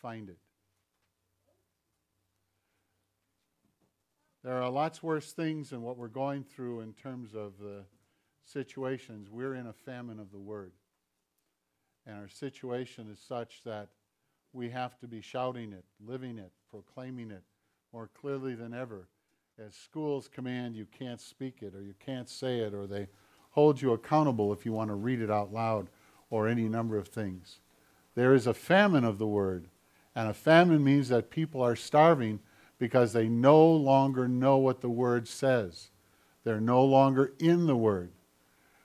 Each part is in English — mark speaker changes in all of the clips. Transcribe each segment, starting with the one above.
Speaker 1: find it. There are lots worse things than what we're going through in terms of the situations. We're in a famine of the Word. And our situation is such that we have to be shouting it, living it, proclaiming it more clearly than ever. As schools command, you can't speak it, or you can't say it, or they hold you accountable if you want to read it out loud, or any number of things. There is a famine of the Word. And a famine means that people are starving because they no longer know what the Word says. They're no longer in the Word.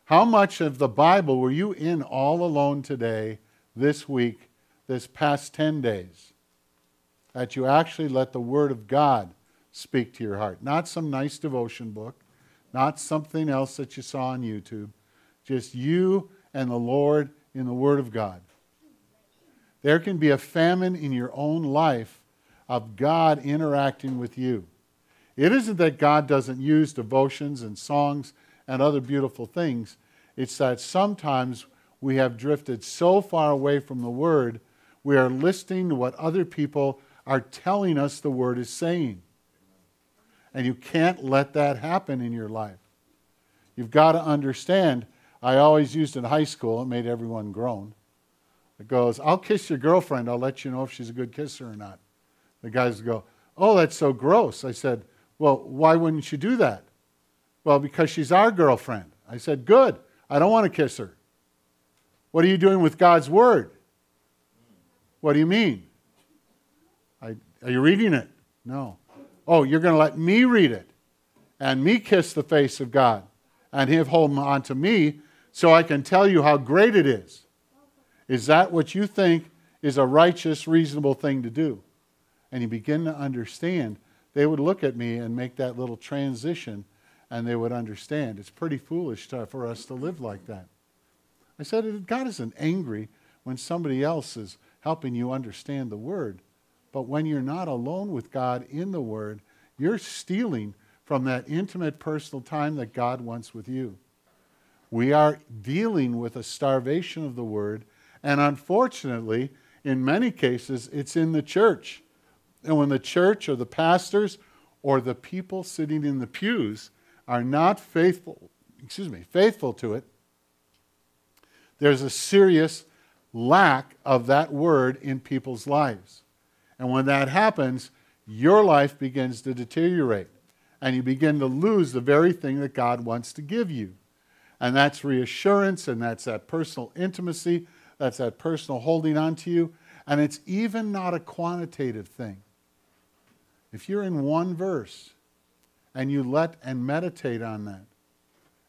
Speaker 1: How much of the Bible were you in all alone today, this week, this past 10 days? That you actually let the Word of God speak to your heart. Not some nice devotion book, not something else that you saw on YouTube. Just you and the Lord in the Word of God. There can be a famine in your own life of God interacting with you. It isn't that God doesn't use devotions and songs and other beautiful things, it's that sometimes we have drifted so far away from the Word, we are listening to what other people are telling us the Word is saying. And you can't let that happen in your life. You've got to understand. I always used in high school, it made everyone groan. It goes, I'll kiss your girlfriend, I'll let you know if she's a good kisser or not. The guys go, Oh, that's so gross. I said, Well, why wouldn't you do that? Well, because she's our girlfriend. I said, Good. I don't want to kiss her. What are you doing with God's word? What do you mean? I, are you reading it? No. Oh, you're going to let me read it and me kiss the face of God and Him hold on to me so I can tell you how great it is. Is that what you think is a righteous, reasonable thing to do? and you begin to understand, they would look at me and make that little transition and they would understand. It's pretty foolish to, for us to live like that. I said, God isn't angry when somebody else is helping you understand the Word. But when you're not alone with God in the Word, you're stealing from that intimate personal time that God wants with you. We are dealing with a starvation of the Word, and unfortunately, in many cases, it's in the church. And when the church or the pastors or the people sitting in the pews are not faithful, excuse me, faithful to it, there's a serious lack of that word in people's lives. And when that happens, your life begins to deteriorate and you begin to lose the very thing that God wants to give you. And that's reassurance and that's that personal intimacy, that's that personal holding on to you. And it's even not a quantitative thing. If you're in one verse and you let and meditate on that,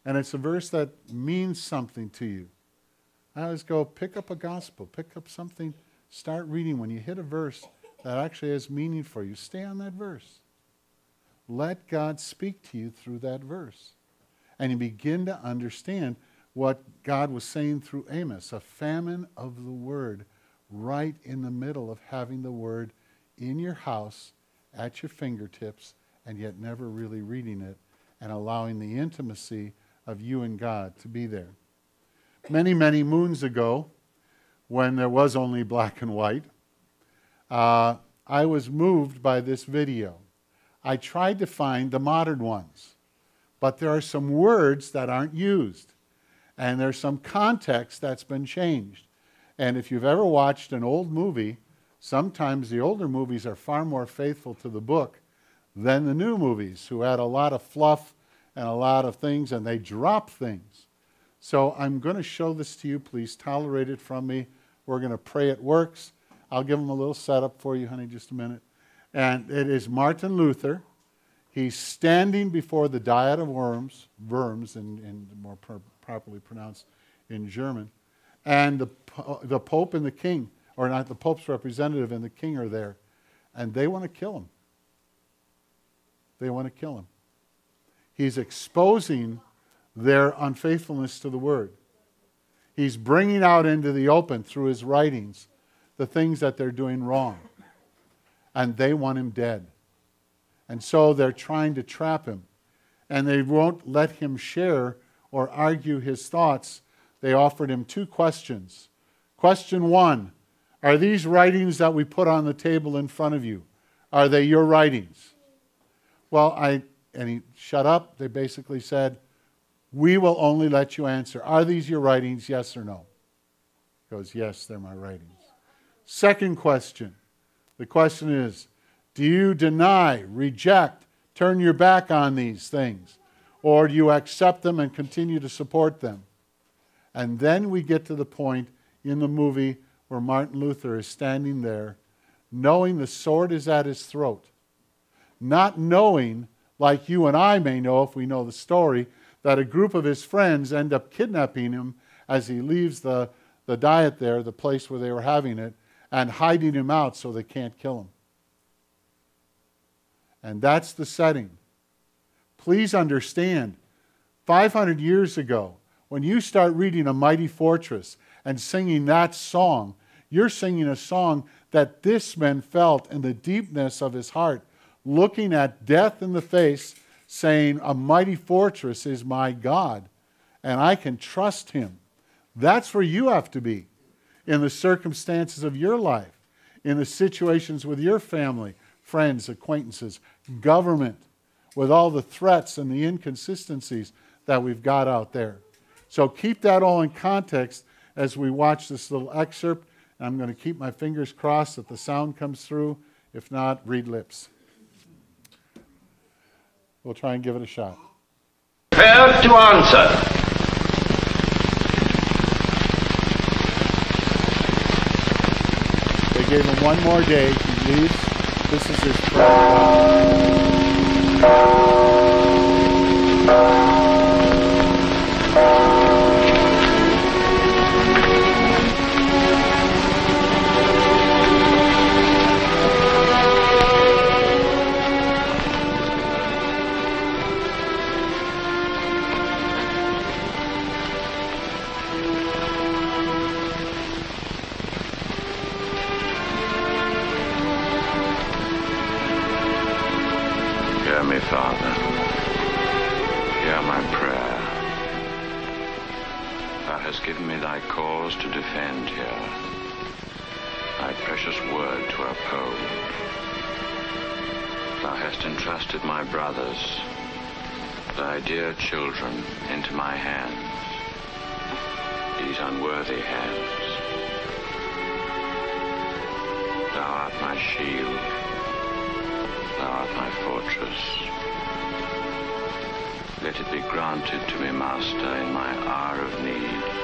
Speaker 1: and it's a verse that means something to you, I always go pick up a gospel, pick up something, start reading. When you hit a verse that actually has meaning for you, stay on that verse. Let God speak to you through that verse. And you begin to understand what God was saying through Amos a famine of the word, right in the middle of having the word in your house at your fingertips and yet never really reading it and allowing the intimacy of you and God to be there. Many, many moons ago, when there was only black and white, uh, I was moved by this video. I tried to find the modern ones, but there are some words that aren't used, and there's some context that's been changed. And if you've ever watched an old movie, Sometimes the older movies are far more faithful to the book than the new movies, who add a lot of fluff and a lot of things, and they drop things. So I'm going to show this to you. Please tolerate it from me. We're going to pray it works. I'll give them a little setup for you, honey, just a minute. And it is Martin Luther. He's standing before the Diet of Worms, Worms, in, in more properly pronounced in German, and the, the Pope and the King or not the Pope's representative and the king are there, and they want to kill him. They want to kill him. He's exposing their unfaithfulness to the word. He's bringing out into the open through his writings the things that they're doing wrong. And they want him dead. And so they're trying to trap him. And they won't let him share or argue his thoughts. They offered him two questions. Question one Are these writings that we put on the table in front of you? Are they your writings? Well, I, and he shut up. They basically said, We will only let you answer. Are these your writings? Yes or no? He goes, Yes, they're my writings. Second question. The question is Do you deny, reject, turn your back on these things? Or do you accept them and continue to support them? And then we get to the point in the movie where Martin Luther is standing there, knowing the sword is at his throat, not knowing, like you and I may know if we know the story, that a group of his friends end up kidnapping him as he leaves the, the diet there, the place where they were having it, and hiding him out so they can't kill him. And that's the setting. Please understand, 500 years ago, when you start reading A Mighty Fortress and singing that song, you're singing a song that this man felt in the deepness of his heart, looking at death in the face, saying, A mighty fortress is my God, and I can trust him. That's where you have to be in the circumstances of your life, in the situations with your family, friends, acquaintances, government, with all the threats and the inconsistencies that we've got out there. So keep that all in context as we watch this little excerpt. I'm going to keep my fingers crossed that the sound comes through. If not, read lips. We'll try and give it a shot.
Speaker 2: Prepared to answer.
Speaker 1: They gave him one more day. He leaves. This is his prayer. Música
Speaker 3: cause to defend here, thy precious word to uphold. Thou hast entrusted my brothers, thy dear children, into my hands, these unworthy hands. Thou art my shield, thou art my fortress. Let it be granted to me, Master, in my hour of need.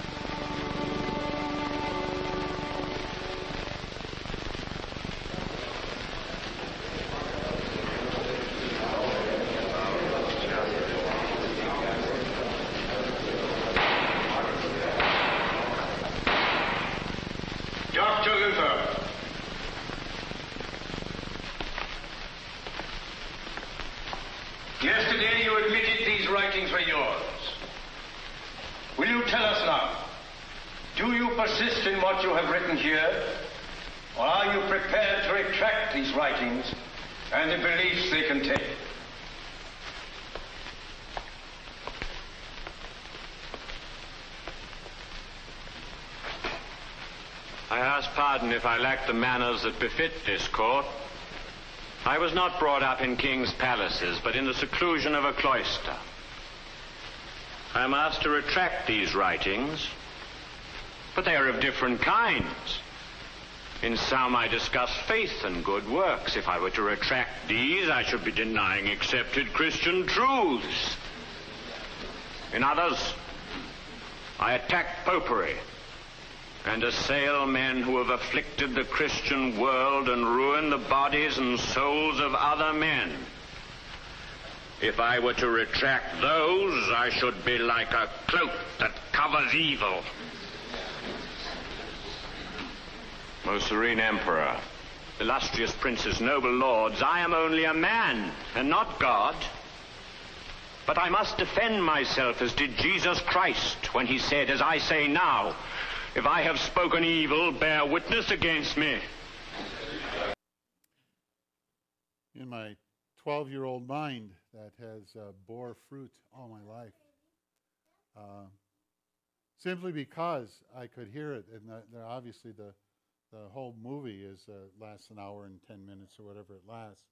Speaker 4: Pardon if I lack the manners that befit this court. I was not brought up in king's palaces, but in the seclusion of a cloister. I am asked to retract these writings, but they are of different kinds. In some, I discuss faith and good works. If I were to retract these, I should be denying accepted Christian truths. In others, I attack popery and assail men who have afflicted the Christian world and ruined the bodies and souls of other men. If I were to retract those, I should be like a cloak that covers evil. Most serene Emperor, illustrious princes, noble lords, I am only a man and not God. But I must defend myself as did Jesus Christ when he said, as I say now, if I have spoken evil, bear witness against me.
Speaker 1: In my 12 year old mind that has uh, bore fruit all my life. Uh, simply because I could hear it, and the, the, obviously the, the whole movie is uh, lasts an hour and 10 minutes or whatever it lasts,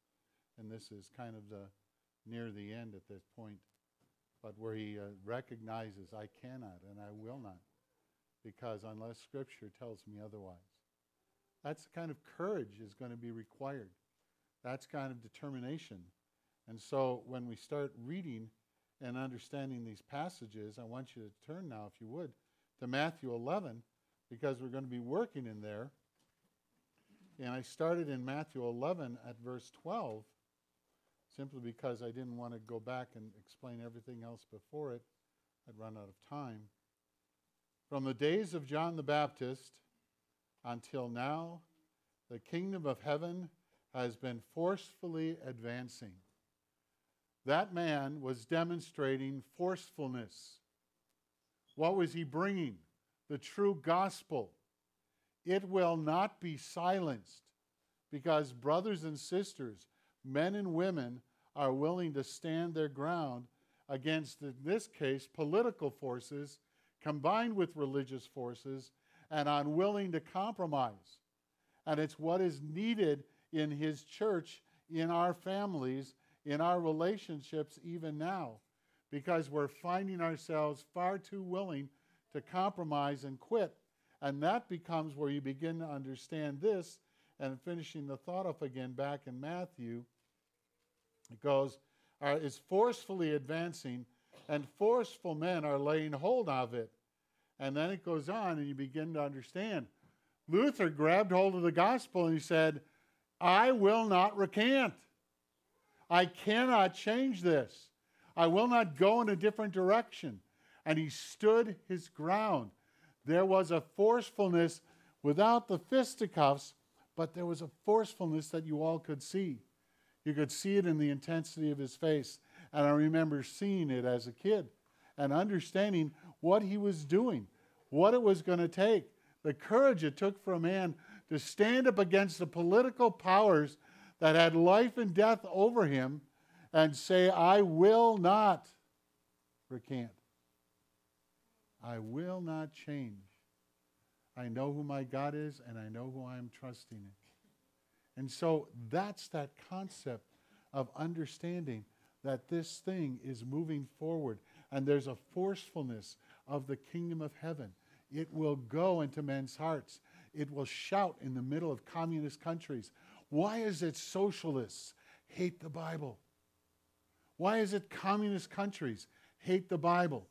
Speaker 1: and this is kind of the near the end at this point, but where he uh, recognizes I cannot and I will not, because unless Scripture tells me otherwise. That's the kind of courage is going to be required. That's kind of determination. And so when we start reading and understanding these passages, I want you to turn now, if you would, to Matthew 11, because we're going to be working in there. And I started in Matthew 11 at verse 12, simply because I didn't want to go back and explain everything else before it. I'd run out of time. From the days of John the Baptist until now, the kingdom of heaven has been forcefully advancing. That man was demonstrating forcefulness. What was he bringing? The true gospel. It will not be silenced because brothers and sisters, men and women, are willing to stand their ground against, in this case, political forces combined with religious forces and unwilling to compromise. And it's what is needed in His church, in our families, in our relationships, even now, because we're finding ourselves far too willing to compromise and quit. And that becomes where you begin to understand this. And finishing the thought up again back in Matthew, it goes, uh, is forcefully advancing, and forceful men are laying hold of it. And then it goes on, and you begin to understand. Luther grabbed hold of the gospel and he said, I will not recant. I cannot change this. I will not go in a different direction. And he stood his ground. There was a forcefulness without the fisticuffs, but there was a forcefulness that you all could see. You could see it in the intensity of his face. And I remember seeing it as a kid and understanding what he was doing, what it was going to take, the courage it took for a man to stand up against the political powers that had life and death over him and say, I will not recant. I will not change. I know who my God is and I know who I am trusting in. And so that's that concept of understanding that this thing is moving forward and there's a forcefulness of the kingdom of heaven. It will go into men's hearts. It will shout in the middle of communist countries. Why is it socialists hate the Bible? Why is it communist countries hate the Bible?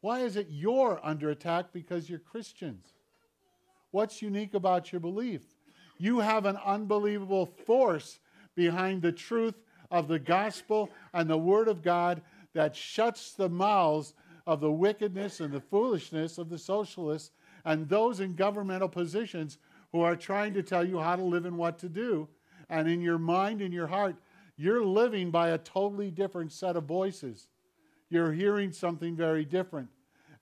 Speaker 1: Why is it you're under attack because you're Christians? What's unique about your belief? You have an unbelievable force behind the truth of the gospel and the word of God that shuts the mouths of the wickedness and the foolishness of the socialists and those in governmental positions who are trying to tell you how to live and what to do. And in your mind and your heart, you're living by a totally different set of voices. You're hearing something very different.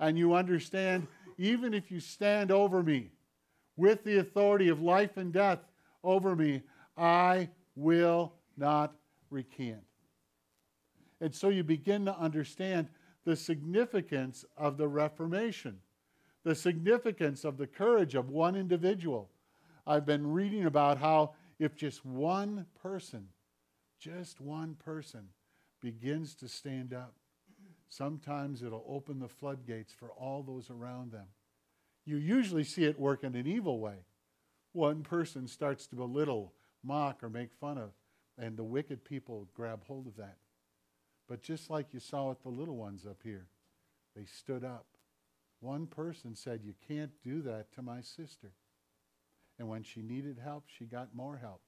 Speaker 1: And you understand, even if you stand over me with the authority of life and death over me, I will not recant. And so you begin to understand the significance of the Reformation, the significance of the courage of one individual. I've been reading about how if just one person, just one person, begins to stand up, sometimes it'll open the floodgates for all those around them. You usually see it work in an evil way. One person starts to belittle, mock, or make fun of, and the wicked people grab hold of that. But just like you saw with the little ones up here, they stood up. One person said, You can't do that to my sister. And when she needed help, she got more help.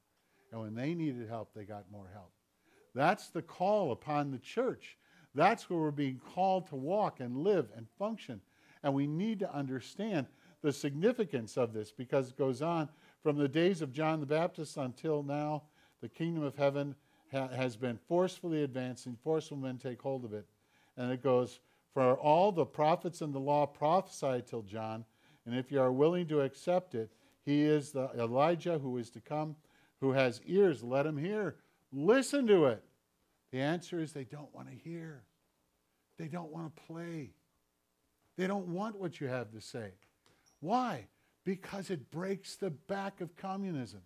Speaker 1: And when they needed help, they got more help. That's the call upon the church. That's where we're being called to walk and live and function. And we need to understand the significance of this because it goes on from the days of John the Baptist until now, the kingdom of heaven ha- has been forcefully advancing, forceful men take hold of it. And it goes, For all the prophets and the law prophesied till John, and if you are willing to accept it, he is the Elijah who is to come, who has ears, let him hear Listen to it. The answer is they don't want to hear. They don't want to play. They don't want what you have to say. Why? Because it breaks the back of communism.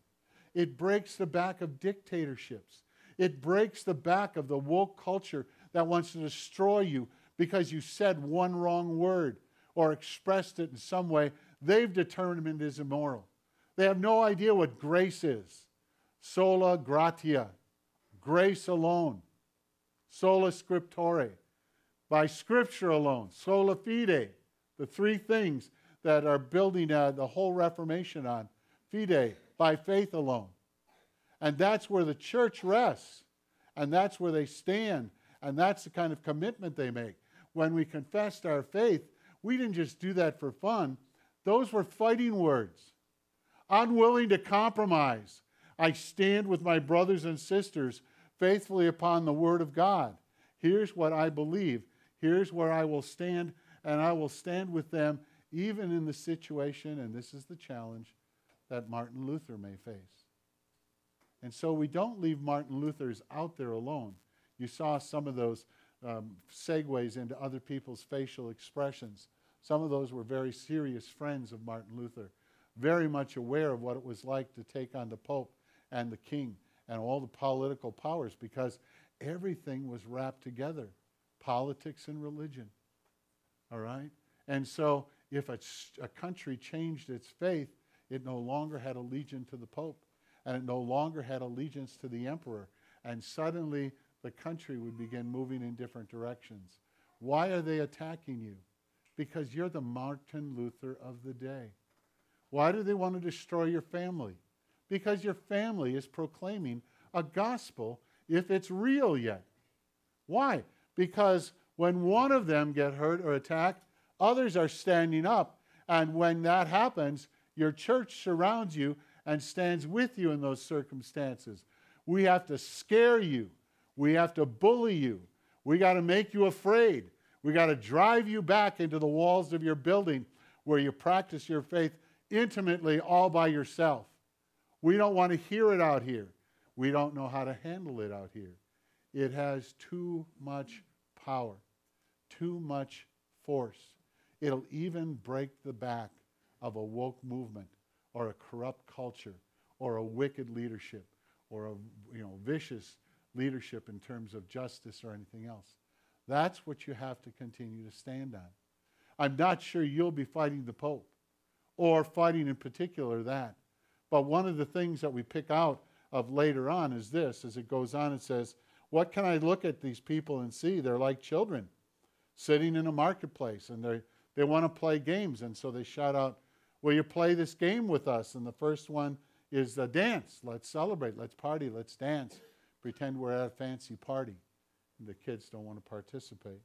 Speaker 1: It breaks the back of dictatorships. It breaks the back of the woke culture that wants to destroy you because you said one wrong word or expressed it in some way they've determined is immoral. They have no idea what grace is. Sola gratia, grace alone. Sola scriptura, by scripture alone. Sola fide, the three things that are building uh, the whole Reformation on. Fide, by faith alone. And that's where the church rests. And that's where they stand. And that's the kind of commitment they make. When we confessed our faith, we didn't just do that for fun, those were fighting words. Unwilling to compromise. I stand with my brothers and sisters faithfully upon the word of God. Here's what I believe. Here's where I will stand, and I will stand with them even in the situation, and this is the challenge, that Martin Luther may face. And so we don't leave Martin Luther's out there alone. You saw some of those um, segues into other people's facial expressions. Some of those were very serious friends of Martin Luther, very much aware of what it was like to take on the Pope and the King and all the political powers because everything was wrapped together politics and religion. All right? And so if a, a country changed its faith, it no longer had allegiance to the Pope and it no longer had allegiance to the emperor. And suddenly the country would begin moving in different directions. Why are they attacking you? Because you're the Martin Luther of the day. Why do they want to destroy your family? Because your family is proclaiming a gospel if it's real yet. Why? Because when one of them get hurt or attacked, others are standing up. And when that happens, your church surrounds you and stands with you in those circumstances. We have to scare you. We have to bully you. We got to make you afraid. We got to drive you back into the walls of your building where you practice your faith intimately all by yourself. We don't want to hear it out here. We don't know how to handle it out here. It has too much power, too much force. It'll even break the back of a woke movement or a corrupt culture or a wicked leadership or a you know, vicious leadership in terms of justice or anything else. That's what you have to continue to stand on. I'm not sure you'll be fighting the Pope or fighting in particular that. But one of the things that we pick out of later on is this as it goes on, it says, What can I look at these people and see? They're like children sitting in a marketplace and they, they want to play games. And so they shout out, Will you play this game with us? And the first one is the dance. Let's celebrate. Let's party. Let's dance. Pretend we're at a fancy party. And the kids don't want to participate.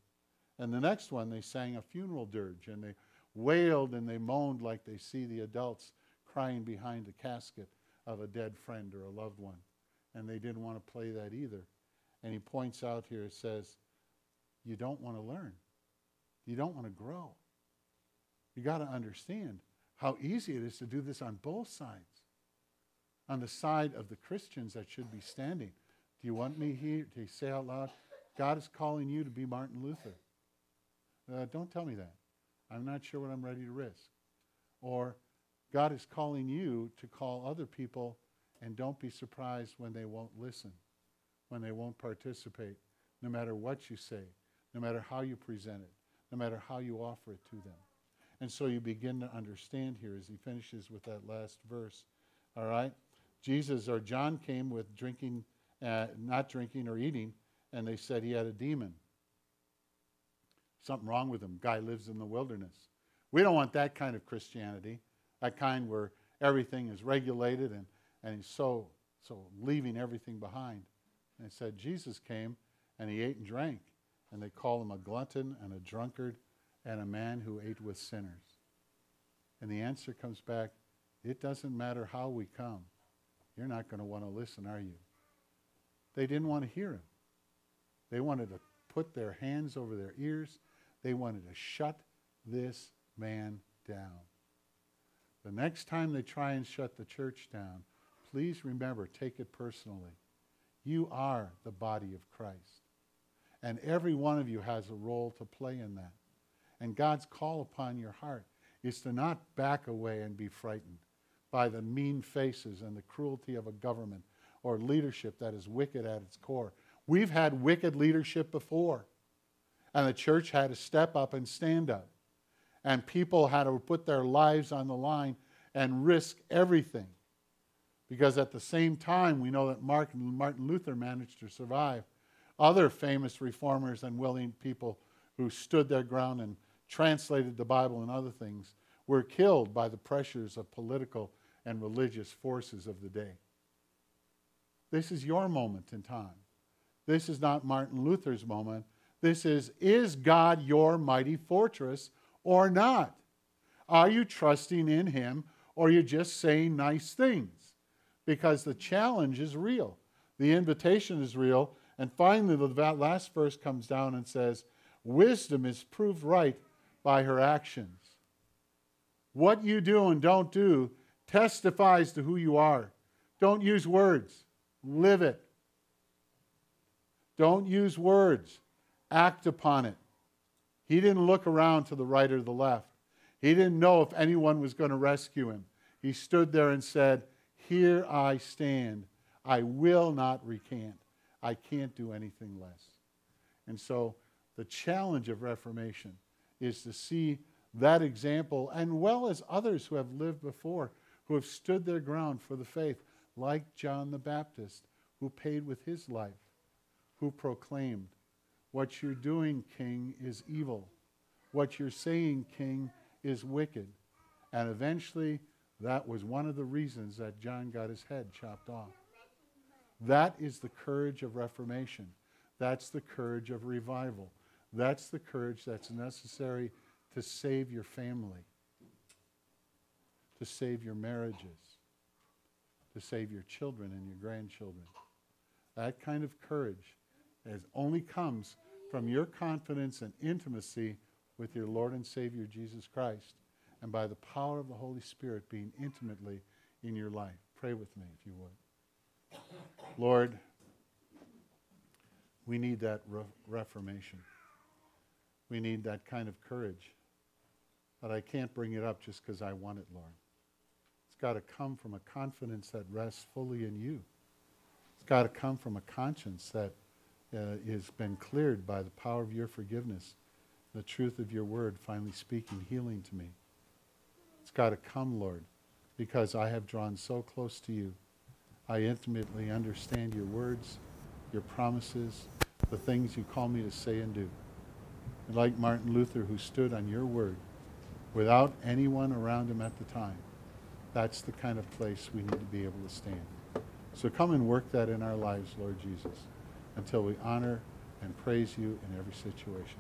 Speaker 1: And the next one, they sang a funeral dirge and they wailed and they moaned like they see the adults crying behind the casket of a dead friend or a loved one. And they didn't want to play that either. And he points out here, says, you don't want to learn. You don't want to grow. You got to understand how easy it is to do this on both sides. On the side of the Christians that should be standing. Do you want me here to say out loud, God is calling you to be Martin Luther? Uh, don't tell me that. I'm not sure what I'm ready to risk. Or God is calling you to call other people, and don't be surprised when they won't listen, when they won't participate, no matter what you say, no matter how you present it, no matter how you offer it to them. And so you begin to understand here as he finishes with that last verse. All right? Jesus or John came with drinking, uh, not drinking or eating, and they said he had a demon. Something wrong with him. Guy lives in the wilderness. We don't want that kind of Christianity, that kind where everything is regulated and, and he's so, so leaving everything behind. And they said Jesus came and he ate and drank. And they call him a glutton and a drunkard and a man who ate with sinners? And the answer comes back it doesn't matter how we come. You're not going to want to listen, are you? They didn't want to hear him. They wanted to put their hands over their ears. They wanted to shut this man down. The next time they try and shut the church down, please remember, take it personally. You are the body of Christ. And every one of you has a role to play in that. And God's call upon your heart is to not back away and be frightened by the mean faces and the cruelty of a government or leadership that is wicked at its core. We've had wicked leadership before, and the church had to step up and stand up. And people had to put their lives on the line and risk everything. Because at the same time, we know that Martin, Luther managed to survive. Other famous reformers and willing people who stood their ground and translated the Bible and other things were killed by the pressures of political and religious forces of the day. This is your moment in time. This is not Martin Luther's moment. This is, is God your mighty fortress or not? Are you trusting in Him or are you just saying nice things? Because the challenge is real, the invitation is real. And finally, the last verse comes down and says, Wisdom is proved right by her actions. What you do and don't do testifies to who you are. Don't use words, live it. Don't use words, act upon it. He didn't look around to the right or the left. He didn't know if anyone was going to rescue him. He stood there and said, Here I stand. I will not recant. I can't do anything less. And so the challenge of Reformation is to see that example, and well as others who have lived before, who have stood their ground for the faith, like John the Baptist, who paid with his life, who proclaimed, What you're doing, King, is evil. What you're saying, King, is wicked. And eventually, that was one of the reasons that John got his head chopped off. That is the courage of Reformation. That's the courage of revival. That's the courage that's necessary to save your family, to save your marriages, to save your children and your grandchildren. That kind of courage as only comes from your confidence and intimacy with your Lord and Savior Jesus Christ and by the power of the Holy Spirit being intimately in your life. Pray with me if you would. Lord, we need that re- reformation. We need that kind of courage. But I can't bring it up just because I want it, Lord. It's got to come from a confidence that rests fully in you. It's got to come from a conscience that uh, has been cleared by the power of your forgiveness, the truth of your word finally speaking healing to me. It's got to come, Lord, because I have drawn so close to you. I intimately understand your words, your promises, the things you call me to say and do. And like Martin Luther, who stood on your word without anyone around him at the time, that's the kind of place we need to be able to stand. So come and work that in our lives, Lord Jesus, until we honor and praise you in every situation.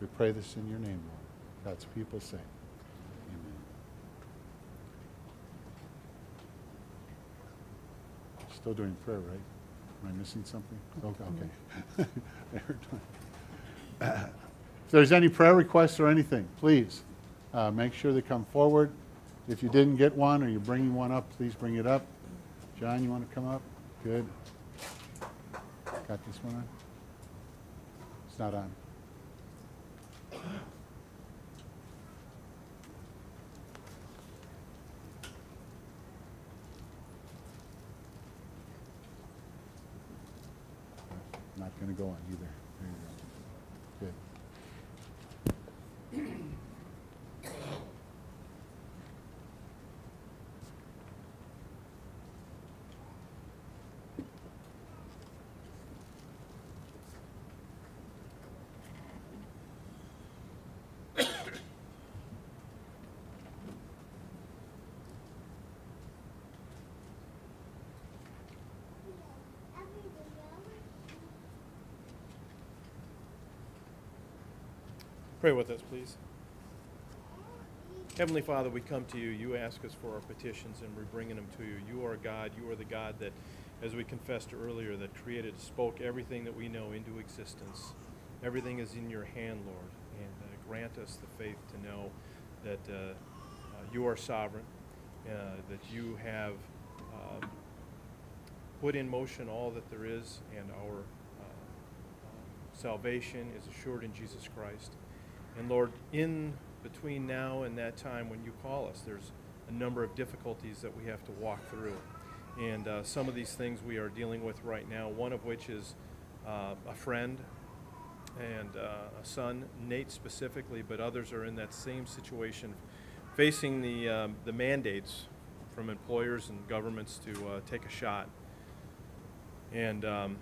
Speaker 1: We pray this in your name, Lord. God's people say, Amen. Still doing prayer, right? Am I missing something? Okay. okay. if there's any prayer requests or anything, please uh, make sure they come forward. If you didn't get one or you're bringing one up, please bring it up. John, you want to come up? Good. Got this one on? It's not on. Not going to go on either. There you go. Good.
Speaker 5: Pray with us, please. Heavenly Father, we come to you. You ask us for our petitions, and we're bringing them to you. You are God. You are the God that, as we confessed earlier, that created, spoke everything that we know into existence. Everything is in your hand, Lord, and uh, grant us the faith to know that uh, uh, you are sovereign, uh, that you have um, put in motion all that there is, and our uh, um, salvation is assured in Jesus Christ. And Lord, in between now and that time when you call us, there's a number of difficulties that we have to walk through. And uh, some of these things we are dealing with right now, one of which is uh, a friend and uh, a son, Nate specifically, but others are in that same situation, facing the, um, the mandates from employers and governments to uh, take a shot. And um,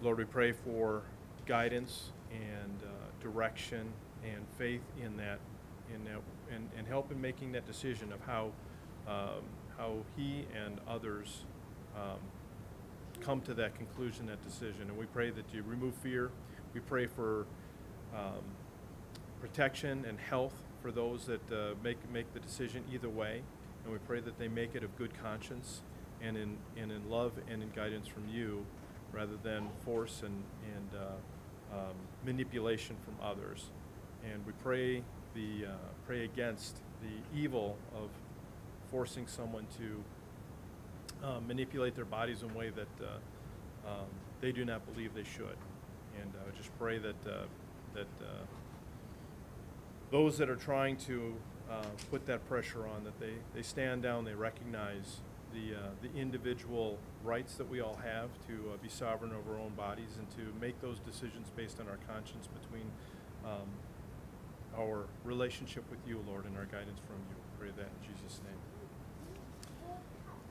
Speaker 5: Lord, we pray for guidance and uh, direction and faith in that, in that, and, and help in making that decision of how, um, how he and others um, come to that conclusion, that decision. And we pray that you remove fear. We pray for um, protection and health for those that uh, make, make the decision either way. And we pray that they make it of good conscience and in, and in love and in guidance from you rather than force and, and uh, um, manipulation from others. And we pray, the, uh, pray against the evil of forcing someone to uh, manipulate their bodies in a way that uh, um, they do not believe they should. And uh, just pray that, uh, that uh, those that are trying to put that pressure on, that they, they stand down, they recognize the, the individual rights that we all have to be sovereign over our own bodies and to make those decisions based on our conscience between um, our relationship with you, Lord, and our guidance from you. Pray that in Jesus' name.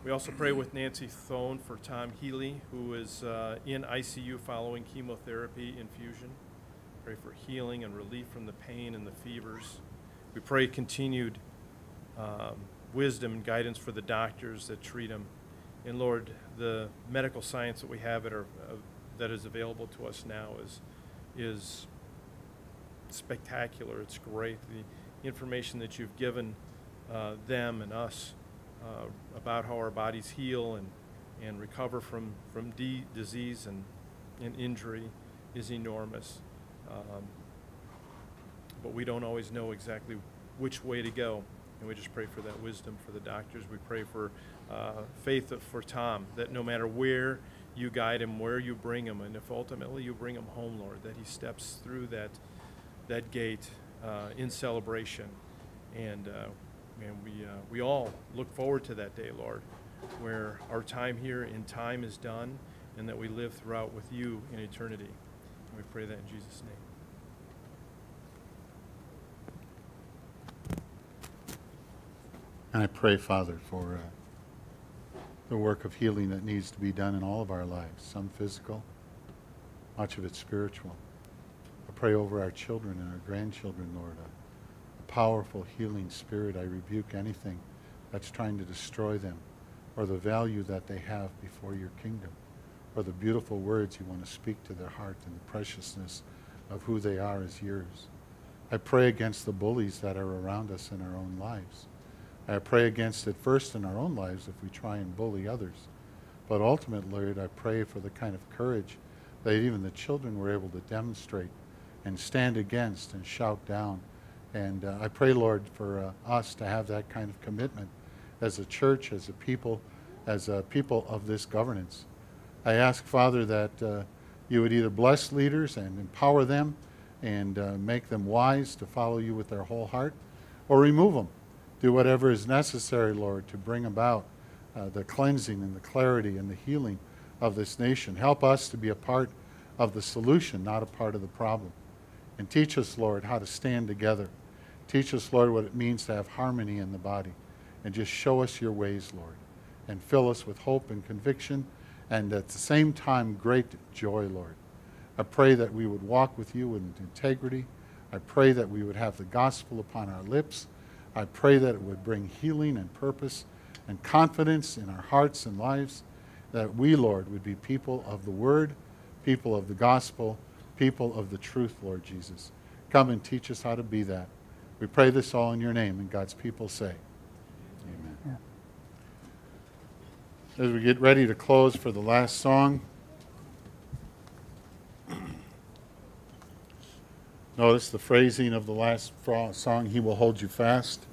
Speaker 5: We also pray with Nancy Thone for Tom Healy, who is uh, in ICU following chemotherapy infusion. Pray for healing and relief from the pain and the fevers. We pray continued um, wisdom and guidance for the doctors that treat him. And Lord, the medical science that we have at our, uh, that is available to us now is, is spectacular. It's great. The information that you've given uh, them and us uh, about how our bodies heal and, and recover from, from de- disease and, and injury is enormous. Um, but we don't always know exactly which way to go. And we just pray for that wisdom for the doctors. We pray for uh, faith for Tom, that no matter where you guide him, where you bring him, and if ultimately you bring him home, Lord, that he steps through that, that gate uh, in celebration. And, uh, and we, uh, we all look forward to that day, Lord, where our time here in time is done and that we live throughout with you in eternity. And we pray that in Jesus' name.
Speaker 1: And I pray, Father, for uh, the work of healing that needs to be done in all of our lives, some physical, much of it spiritual. Pray over our children and our grandchildren, Lord, a, a powerful healing spirit. I rebuke anything that's trying to destroy them or the value that they have before your kingdom or the beautiful words you want to speak to their heart and the preciousness of who they are as yours. I pray against the bullies that are around us in our own lives. I pray against it first in our own lives if we try and bully others. But ultimately, Lord, I pray for the kind of courage that even the children were able to demonstrate and stand against and shout down. And uh, I pray, Lord, for uh, us to have that kind of commitment as a church, as a people, as a people of this governance. I ask, Father, that uh, you would either bless leaders and empower them and uh, make them wise to follow you with their whole heart, or remove them do whatever is necessary, Lord, to bring about uh, the cleansing and the clarity and the healing of this nation. Help us to be a part of the solution, not a part of the problem. And teach us, Lord, how to stand together. Teach us, Lord, what it means to have harmony in the body. And just show us your ways, Lord. And fill us with hope and conviction and at the same time, great joy, Lord. I pray that we would walk with you in integrity. I pray that we would have the gospel upon our lips I pray that it would bring healing and purpose and confidence in our hearts and lives, that we, Lord, would be people of the Word, people of the gospel, people of the truth, Lord Jesus. Come and teach us how to be that. We pray this all in your name, and God's people say, Amen. As we get ready to close for the last song, Notice the phrasing of the last song, He Will Hold You Fast.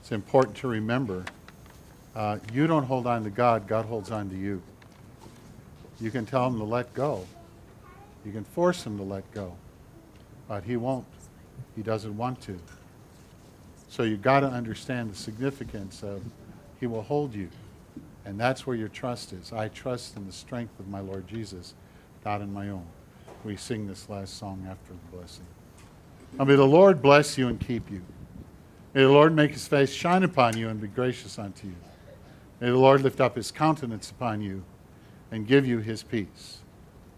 Speaker 1: It's important to remember uh, you don't hold on to God, God holds on to you. You can tell him to let go. You can force him to let go. But he won't. He doesn't want to. So you've got to understand the significance of he will hold you. And that's where your trust is. I trust in the strength of my Lord Jesus, not in my own. We sing this last song after the blessing. Now may the Lord bless you and keep you. May the Lord make his face shine upon you and be gracious unto you. May the Lord lift up his countenance upon you and give you his peace.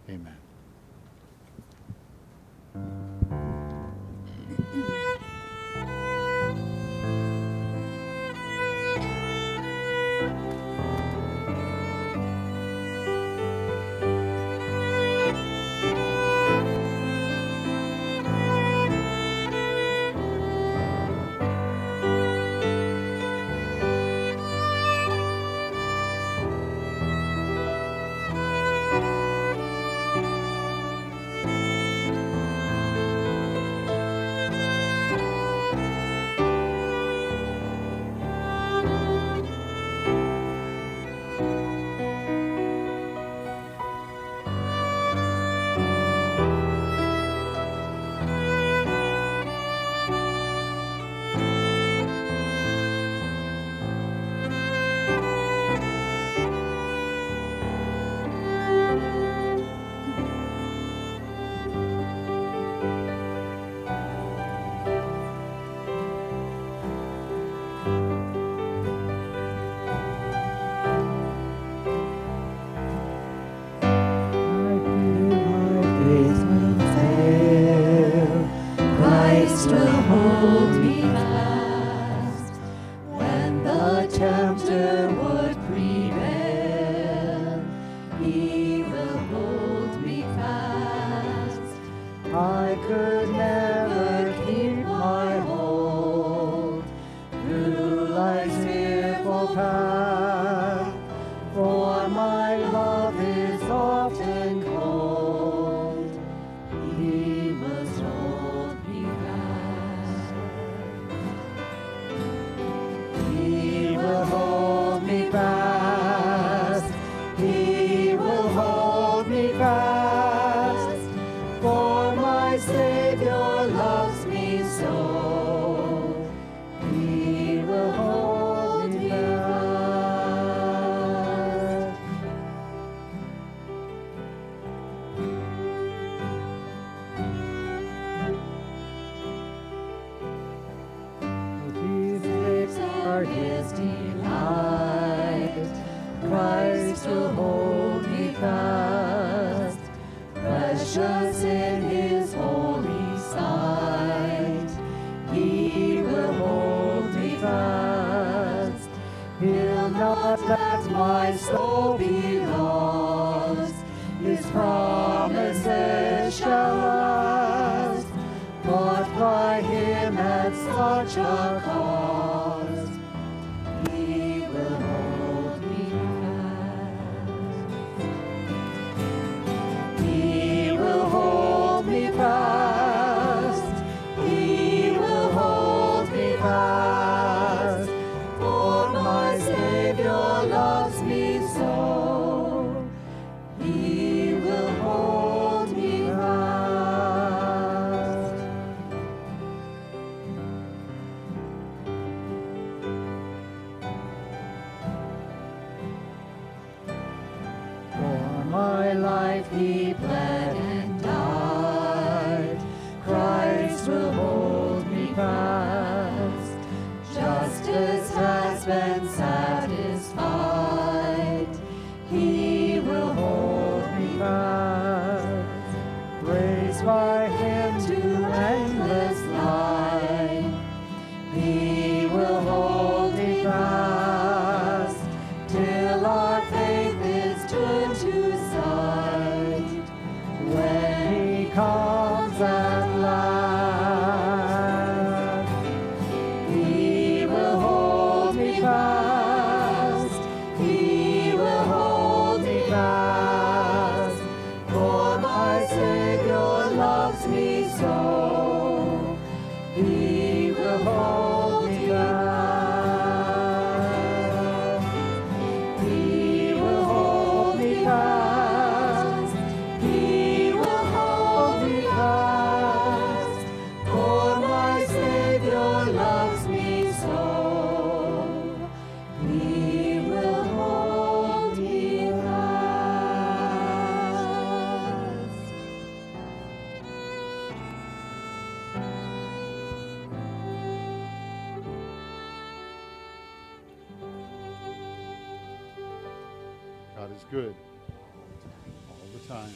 Speaker 1: Amen.
Speaker 6: Mm-hmm. Let my soul be he
Speaker 1: good all the time.